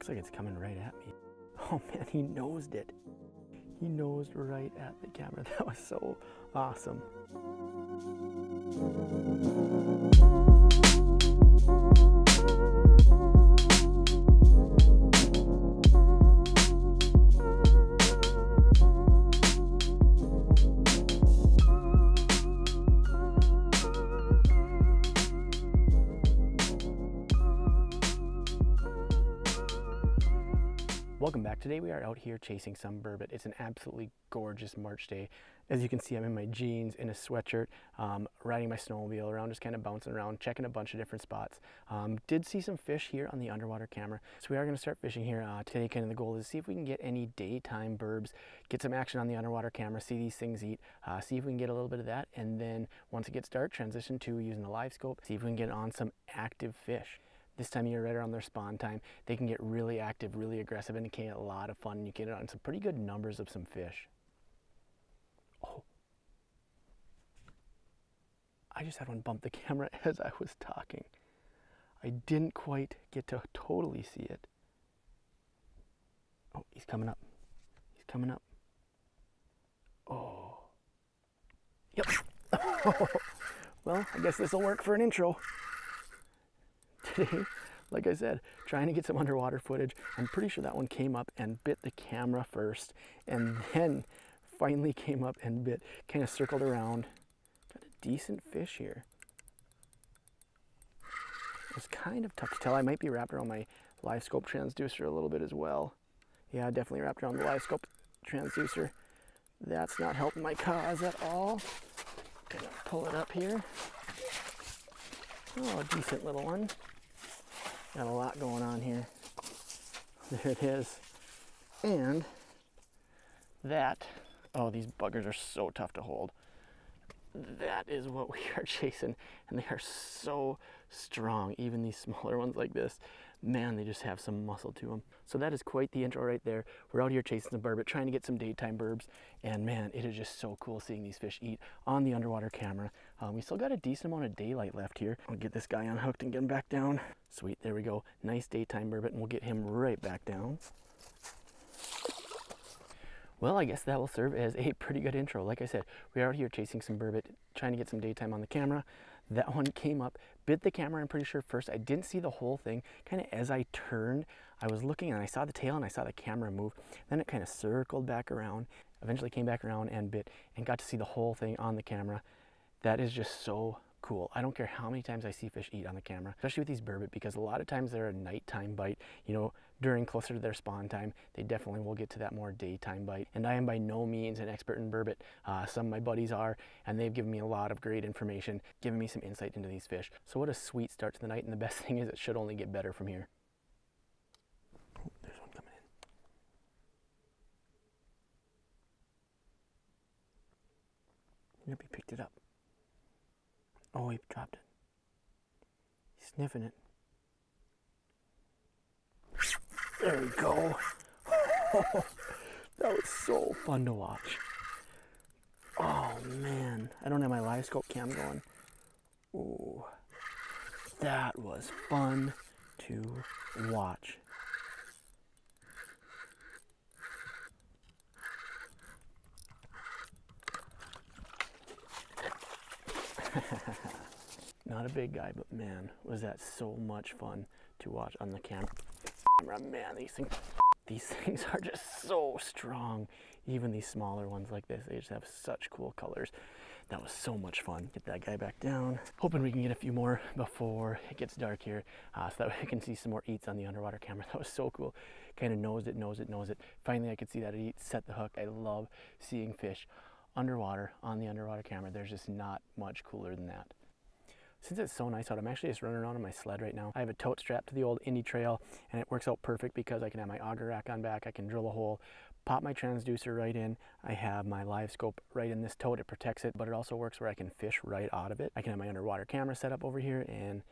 Looks like it's coming right at me. Oh man, he nosed it. He nosed right at the camera. That was so awesome. Welcome back. Today we are out here chasing some burbot. It's an absolutely gorgeous March day. As you can see, I'm in my jeans, in a sweatshirt, um, riding my snowmobile around, just kind of bouncing around, checking a bunch of different spots. Um, did see some fish here on the underwater camera. So we are going to start fishing here uh, today. Kind of the goal is to see if we can get any daytime burbs, get some action on the underwater camera, see these things eat, uh, see if we can get a little bit of that. And then once it gets dark, transition to using the live scope, see if we can get on some active fish this time of year right around their spawn time they can get really active really aggressive and it can get a lot of fun and you can get on some pretty good numbers of some fish. Oh. I just had one bump the camera as i was talking. I didn't quite get to totally see it. Oh he's coming up. He's coming up. Oh. Yep. Well i guess this will work for an intro today, like I said, trying to get some underwater footage. I'm pretty sure that one came up and bit the camera first and then finally came up and bit, kind of circled around. Got a decent fish here. It's kind of tough to tell. I might be wrapped around my live scope transducer a little bit as well. Yeah, definitely wrapped around the live scope transducer. That's not helping my cause at all. Gonna pull it up here. Oh, a decent little one. Got a lot going on here. There it is. And that, oh, these buggers are so tough to hold. That is what we are chasing, and they are so strong. Even these smaller ones like this, man, they just have some muscle to them. So that is quite the intro right there. We're out here chasing some burbot, trying to get some daytime burbs, and man, it is just so cool seeing these fish eat on the underwater camera. Um, we still got a decent amount of daylight left here. I'll get this guy unhooked and get him back down. Sweet, there we go. Nice daytime burbot, and we'll get him right back down. Well, I guess that will serve as a pretty good intro. Like I said, we are out here chasing some burbot, trying to get some daytime on the camera. That one came up, bit the camera, I'm pretty sure first. I didn't see the whole thing. Kind of as I turned, I was looking and I saw the tail and I saw the camera move. Then it kind of circled back around, eventually came back around and bit and got to see the whole thing on the camera. That is just so cool. I don't care how many times I see fish eat on the camera, especially with these burbot, because a lot of times they're a nighttime bite. You know, during closer to their spawn time, they definitely will get to that more daytime bite. And I am by no means an expert in burbot. Uh, some of my buddies are, and they've given me a lot of great information, giving me some insight into these fish. So what a sweet start to the night, and the best thing is it should only get better from here. There's one coming in. Yep, he picked it up. Oh, he dropped it. He's sniffing it. There we go. that was so fun to watch. Oh man, I don't have my live scope cam going. Ooh, that was fun to watch. Not a big guy, but man, was that so much fun to watch on the camera. Man, these things, these things are just so strong. Even these smaller ones like this, they just have such cool colors. That was so much fun. Get that guy back down. Hoping we can get a few more before it gets dark here uh, so that way I can see some more eats on the underwater camera. That was so cool. Kind of knows it, knows it, knows it. Finally, I could see that it eats, set the hook. I love seeing fish underwater on the underwater camera. There's just not much cooler than that. Since it's so nice out, I'm actually just running around on my sled right now. I have a tote strapped to the old Indy Trail and it works out perfect because I can have my auger rack on back, I can drill a hole, pop my transducer right in. I have my live scope right in this tote, it protects it, but it also works where I can fish right out of it. I can have my underwater camera set up over here and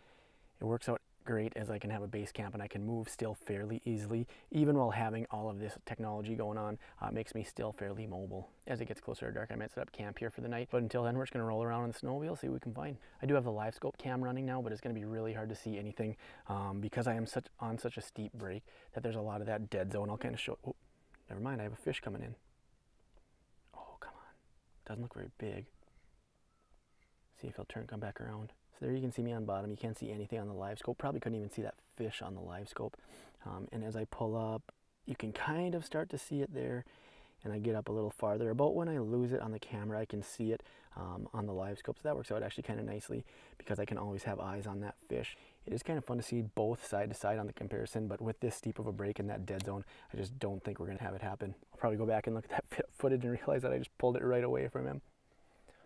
it works out great as I can have a base camp and I can move still fairly easily, even while having all of this technology going on, uh, makes me still fairly mobile. As it gets closer to dark, I might set up camp here for the night, but until then, we're just gonna roll around on the snowmobile, see what we can find. I do have the live scope cam running now, but it's gonna be really hard to see anything um, because I am such on such a steep break that there's a lot of that dead zone. I'll kind of show, oh, never mind, I have a fish coming in. Oh, come on. Doesn't look very big. See if he'll turn, come back around. So there you can see me on bottom. You can't see anything on the live scope. Probably couldn't even see that fish on the live scope. Um, and as I pull up, you can kind of start to see it there. And I get up a little farther. About when I lose it on the camera, I can see it um, on the live scope. So that works out actually kind of nicely because I can always have eyes on that fish. It is kind of fun to see both side to side on the comparison, but with this steep of a break in that dead zone, I just don't think we're going to have it happen. I'll probably go back and look at that footage and realize that I just pulled it right away from him.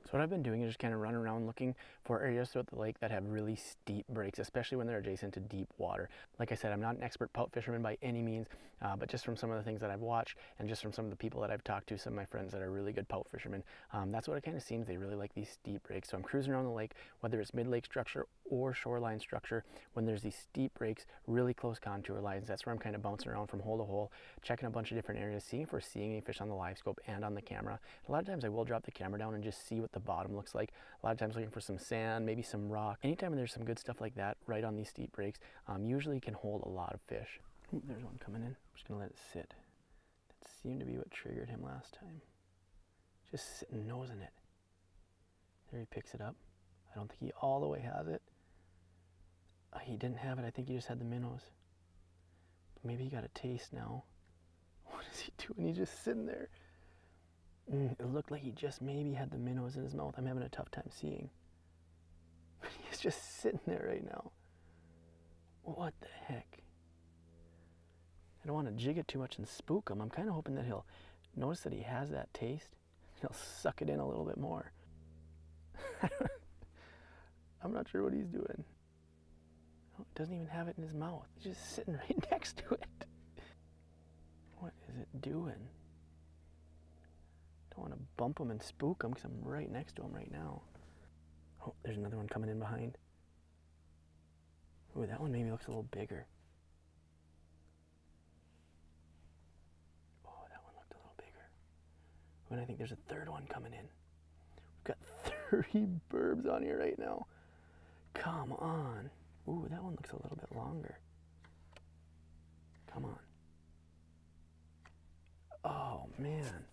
So what I've been doing is just kind of run around looking for areas throughout the lake that have really steep breaks, especially when they're adjacent to deep water. Like I said, I'm not an expert pout fisherman by any means, uh, but just from some of the things that I've watched and just from some of the people that I've talked to, some of my friends that are really good pout fishermen, um, that's what it kind of seems. They really like these steep breaks. So I'm cruising around the lake, whether it's mid-lake structure or shoreline structure, when there's these steep breaks, really close contour lines, that's where I'm kind of bouncing around from hole to hole, checking a bunch of different areas, seeing if we're seeing any fish on the live scope and on the camera. A lot of times I will drop the camera down and just see what the bottom looks like. A lot of times looking for some sand, maybe some rock. Anytime there's some good stuff like that right on these steep breaks, um, usually can hold a lot of fish. Ooh, there's one coming in. I'm just gonna let it sit. That seemed to be what triggered him last time. Just sitting nosing it. There he picks it up. I don't think he all the way has it. Uh, he didn't have it. I think he just had the minnows. But maybe he got a taste now. What is he doing? He's just sitting there. Mm, it looked like he just maybe had the minnows in his mouth. I'm having a tough time seeing. He's just sitting there right now. What the heck? I don't want to jig it too much and spook him. I'm kind of hoping that he'll notice that he has that taste. He'll suck it in a little bit more. I'm not sure what he's doing. Oh, doesn't even have it in his mouth. He's just sitting right next to it. What is it doing? Don't want to bump them and spook them because I'm right next to them right now. Oh, there's another one coming in behind. Ooh, that one maybe looks a little bigger. Oh, that one looked a little bigger. And I think there's a third one coming in. We've got 30 burbs on here right now. Come on. Ooh, that one looks a little bit longer. Come on. Oh, man.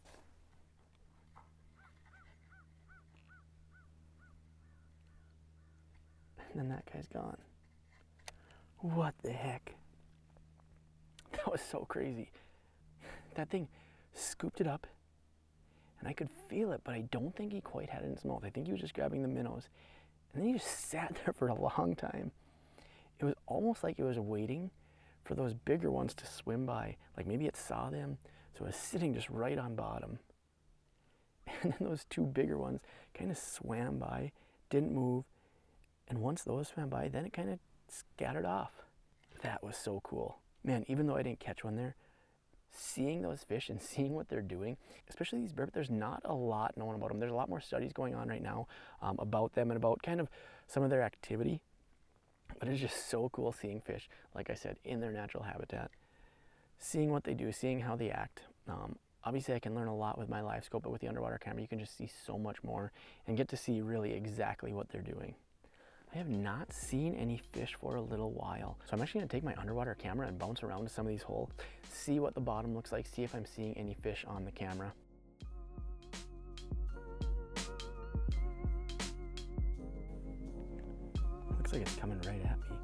Then that guy's gone. What the heck? That was so crazy. That thing scooped it up, and I could feel it, but I don't think he quite had it in his mouth. I think he was just grabbing the minnows. And then he just sat there for a long time. It was almost like it was waiting for those bigger ones to swim by. Like maybe it saw them, so it was sitting just right on bottom. And then those two bigger ones kind of swam by, didn't move, and once those swam by, then it kind of scattered off. That was so cool. Man, even though I didn't catch one there, seeing those fish and seeing what they're doing, especially these burbot, there's not a lot known about them. There's a lot more studies going on right now um, about them and about kind of some of their activity. But it's just so cool seeing fish, like I said, in their natural habitat, seeing what they do, seeing how they act. Um, obviously, I can learn a lot with my live scope, but with the underwater camera, you can just see so much more and get to see really exactly what they're doing. I have not seen any fish for a little while. So I'm actually gonna take my underwater camera and bounce around to some of these holes, see what the bottom looks like, see if I'm seeing any fish on the camera. Looks like it's coming right at me.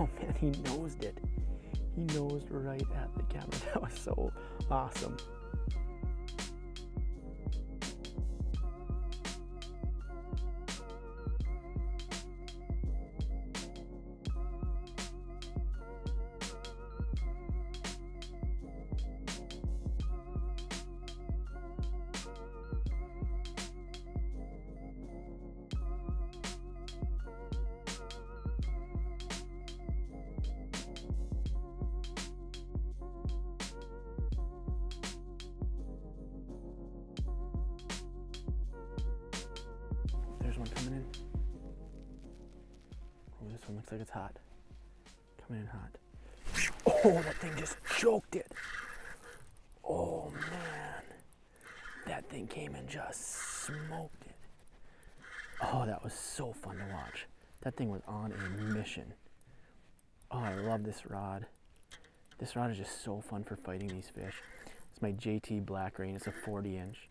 Oh man, he nosed it. He nosed right at the camera. That was so awesome. Looks like it's hot. coming in hot. Oh, that thing just choked it. Oh man, that thing came and just smoked it. Oh, that was so fun to watch. That thing was on a mission. Oh, I love this rod. This rod is just so fun for fighting these fish. It's my JT Black Rain. It's a 40 inch.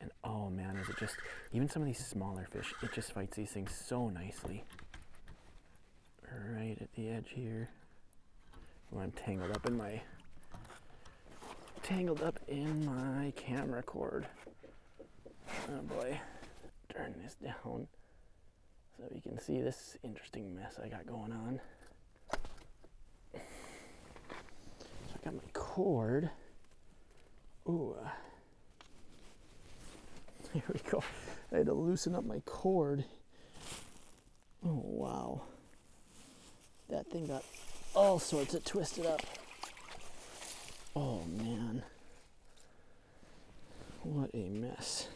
And oh man, is it just, even some of these smaller fish, it just fights these things so nicely. Edge here. Well, I'm tangled up in my, tangled up in my camera cord. Oh boy, turn this down so you can see this interesting mess I got going on. So I got my cord. Ooh. Uh, here we go. I had to loosen up my cord. Oh, wow. That thing got all sorts of twisted up. Oh, man. What a mess.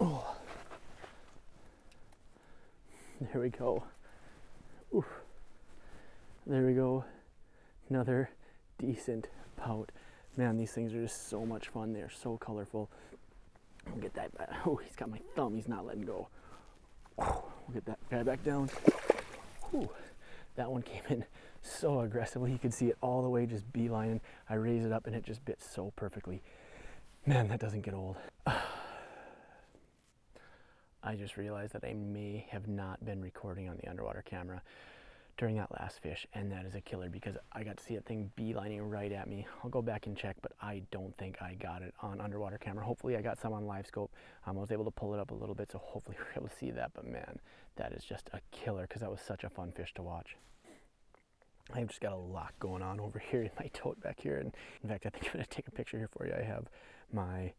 Oh. There we go. Oof. There we go. Another decent pout. Man, these things are just so much fun. They're so colorful. We'll get that back. Oh, he's got my thumb. He's not letting go. Oh, We'll get that guy back down. Whew. That one came in so aggressively. You could see it all the way just beelining. I raised it up and it just bit so perfectly. Man, that doesn't get old. I just realized that I may have not been recording on the underwater camera during that last fish, and that is a killer because I got to see that thing beelining right at me. I'll go back and check, but I don't think I got it on underwater camera. Hopefully I got some on live scope. Um, I was able to pull it up a little bit, so hopefully we're able to see that, but man, that is just a killer because that was such a fun fish to watch. I've just got a lot going on over here in my tote back here. And in fact, I think I'm gonna take a picture here for you. I have my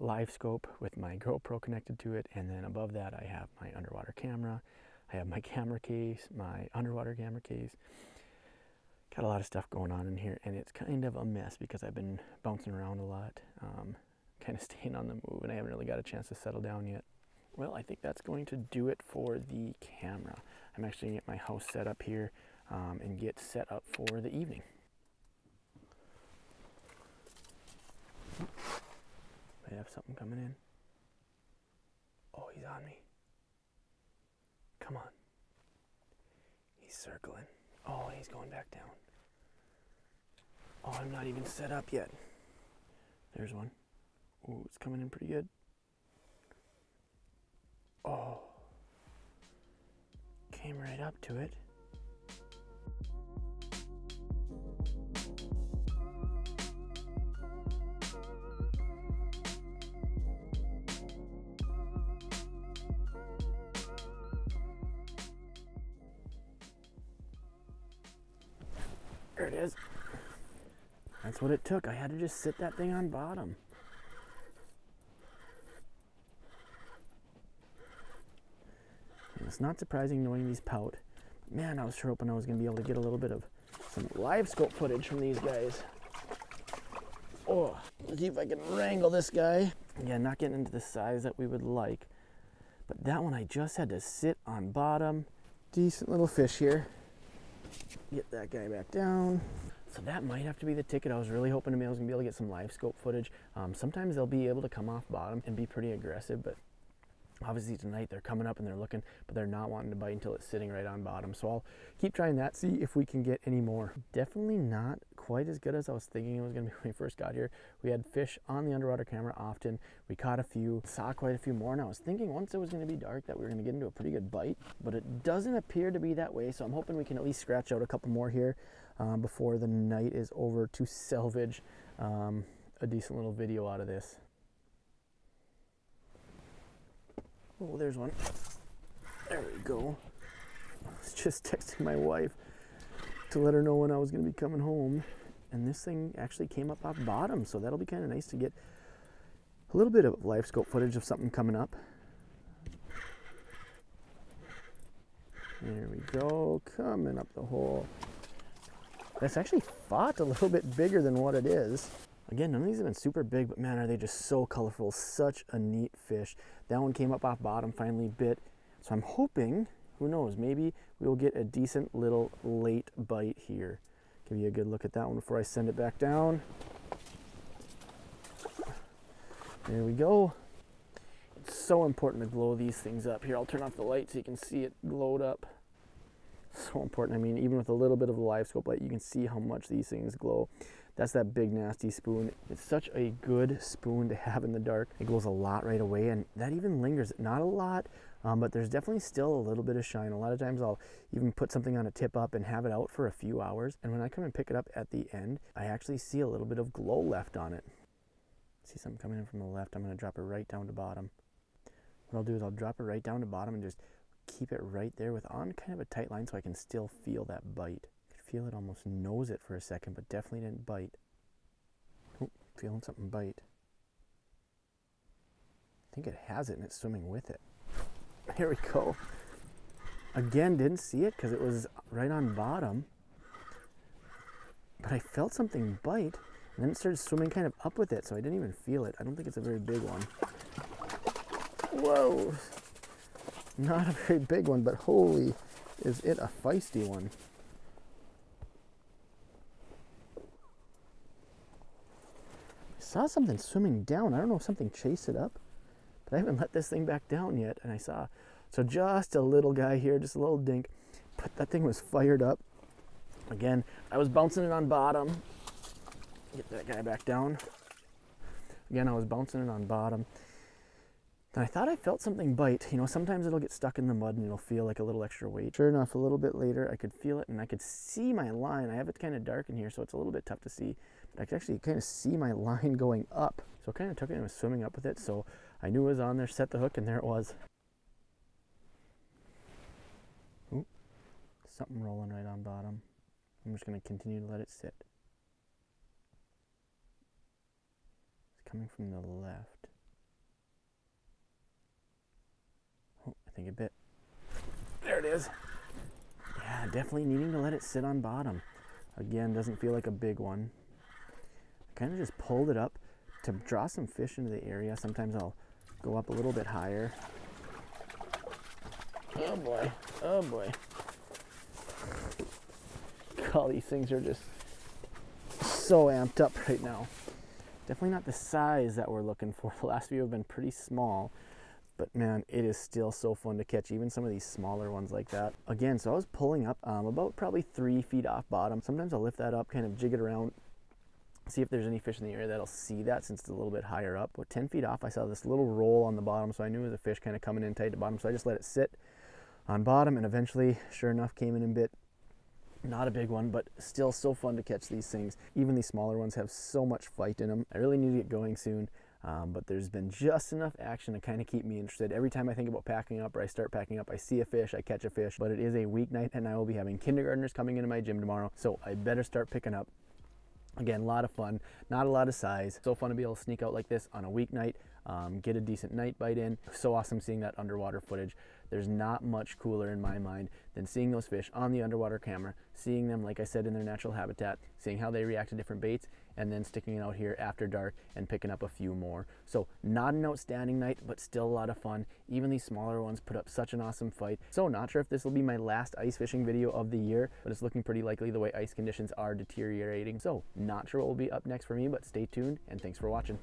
live scope with my GoPro connected to it. And then above that, I have my underwater camera. I have my camera case, my underwater camera case. Got a lot of stuff going on in here and it's kind of a mess because I've been bouncing around a lot, um, kind of staying on the move and I haven't really got a chance to settle down yet. Well, I think that's going to do it for the camera. I'm actually gonna get my house set up here um, and get set up for the evening. I have something coming in. Oh, he's on me. Come on. He's circling. Oh, he's going back down. Oh, I'm not even set up yet. There's one. Oh, it's coming in pretty good. Oh. Came right up to it. It is. That's what it took. I had to just sit that thing on bottom. And it's not surprising knowing these pout. Man, I was sure hoping I was going to be able to get a little bit of some live scope footage from these guys. Oh, let's see if I can wrangle this guy. Yeah, not getting into the size that we would like. But that one I just had to sit on bottom. Decent little fish here. Get that guy back down. So that might have to be the ticket. I was really hoping to be able to get some live scope footage. Um, sometimes they'll be able to come off bottom and be pretty aggressive, but obviously tonight they're coming up and they're looking, but they're not wanting to bite until it's sitting right on bottom. So I'll keep trying that, see if we can get any more. Definitely not quite as good as I was thinking it was gonna be when we first got here. We had fish on the underwater camera often. We caught a few, saw quite a few more, and I was thinking once it was gonna be dark that we were gonna get into a pretty good bite, but it doesn't appear to be that way. So I'm hoping we can at least scratch out a couple more here um, before the night is over to salvage um, a decent little video out of this. Oh, there's one. There we go. I was just texting my wife to let her know when I was going to be coming home. And this thing actually came up off bottom, so that'll be kind of nice to get a little bit of live scope footage of something coming up. There we go, coming up the hole. That's actually fought a little bit bigger than what it is. Again, none of these have been super big, but man, are they just so colorful. Such a neat fish. That one came up off bottom, finally bit. So I'm hoping, who knows, maybe we will get a decent little late bite here. Give you a good look at that one before I send it back down. There we go. It's so important to glow these things up. Here, I'll turn off the light so you can see it glowed up. So important. I mean, even with a little bit of the live scope light, you can see how much these things glow. That's that big nasty spoon. It's such a good spoon to have in the dark. It glows a lot right away and that even lingers. Not a lot, um, but there's definitely still a little bit of shine. A lot of times I'll even put something on a tip up and have it out for a few hours. And when I come and pick it up at the end, I actually see a little bit of glow left on it. See something coming in from the left. I'm gonna drop it right down to bottom. What I'll do is I'll drop it right down to bottom and just keep it right there with on kind of a tight line so I can still feel that bite I could feel it almost nose it for a second, but definitely didn't bite. Oh, feeling something bite. I think it has it and it's swimming with it. Here we go. Again, didn't see it because it was right on bottom. But I felt something bite and then it started swimming kind of up with it, so I didn't even feel it. I don't think it's a very big one. Whoa! Not a very big one, but holy, is it a feisty one. I saw something swimming down. I don't know if something chased it up, but I haven't let this thing back down yet. And I saw, so just a little guy here, just a little dink, but that thing was fired up. Again, I was bouncing it on bottom. Get that guy back down. Again, I was bouncing it on bottom. I thought I felt something bite. You know, sometimes it'll get stuck in the mud and it'll feel like a little extra weight. Sure enough, a little bit later, I could feel it and I could see my line. I have it kind of dark in here, so it's a little bit tough to see. But I could actually kind of see my line going up. So I kind of took it and was swimming up with it. So I knew it was on there, set the hook, and there it was. Ooh, something rolling right on bottom. I'm just going to continue to let it sit. It's coming from the left. I think it bit. There it is. Yeah, definitely needing to let it sit on bottom. Again, doesn't feel like a big one. I kind of just pulled it up to draw some fish into the area. Sometimes I'll go up a little bit higher. Oh boy, oh boy. All these things are just so amped up right now. Definitely not the size that we're looking for. The last few have been pretty small but man it is still so fun to catch even some of these smaller ones like that again so i was pulling up um, about probably three feet off bottom sometimes i'll lift that up kind of jig it around see if there's any fish in the area that'll see that since it's a little bit higher up but 10 feet off i saw this little roll on the bottom so i knew it was a fish kind of coming in tight to bottom so i just let it sit on bottom and eventually sure enough came in and bit not a big one, but still so fun to catch these things. Even these smaller ones have so much fight in them. I really need to get going soon. Um, but there's been just enough action to kind of keep me interested. Every time I think about packing up or I start packing up, I see a fish, I catch a fish, but it is a weeknight and I will be having kindergartners coming into my gym tomorrow. So I better start picking up. Again, a lot of fun, not a lot of size. So fun to be able to sneak out like this on a weeknight, um, get a decent night bite in. So awesome seeing that underwater footage. There's not much cooler in my mind than seeing those fish on the underwater camera, seeing them, like I said, in their natural habitat, seeing how they react to different baits, and then sticking it out here after dark and picking up a few more. So not an outstanding night, but still a lot of fun. Even these smaller ones put up such an awesome fight. So not sure if this will be my last ice fishing video of the year, but it's looking pretty likely the way ice conditions are deteriorating. So not sure what will be up next for me, but stay tuned and thanks for watching.